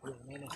por lo menos.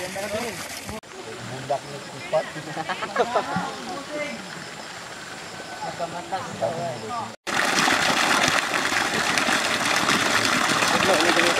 Budak ni kupat. Mata-mata. Budak ni kupat.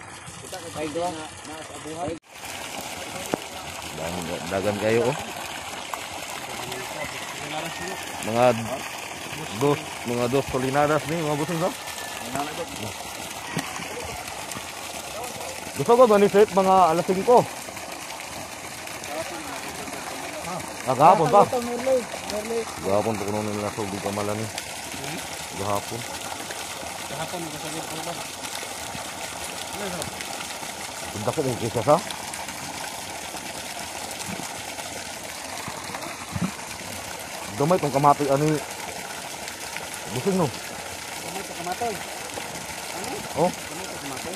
dagan kayo oh. Mga dos, mga dos solinadas ni mga busing no? Gusto ko set mga alas 5? Ah, gahapon pa. Gahapon pa kuno nila sa ubi kamala ni. Gahapon. Kahapon nagsasabi ko ba? Punta ko din kisa sa. Gamay tong kamati ani. Busing no. Kamay sa kamatoy. Oh, Kamay sa kamatoy.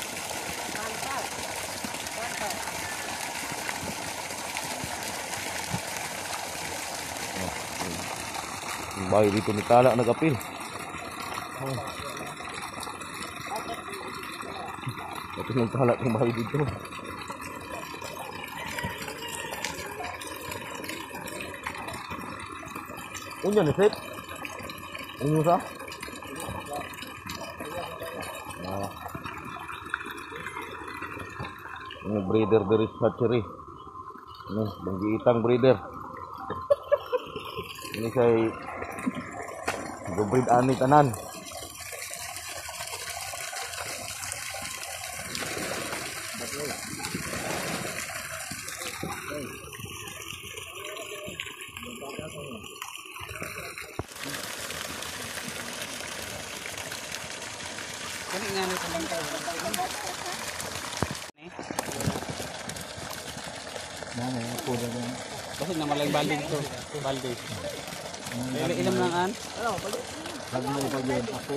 yung bahay dito ni Tala nagapil. Oh. Ito yung Tala yung bahay dito. Unya ni Seth. Unyo sa? Ah. Ini breeder dari hatchery. Ini banggi itang breeder. Ini saya Gubrid ani tanan. Nga ni kamantay. Nani, ako na yan. Kasi na malay balde dito. Balde. Ilan lang an? Sabi mo pa yun, ako.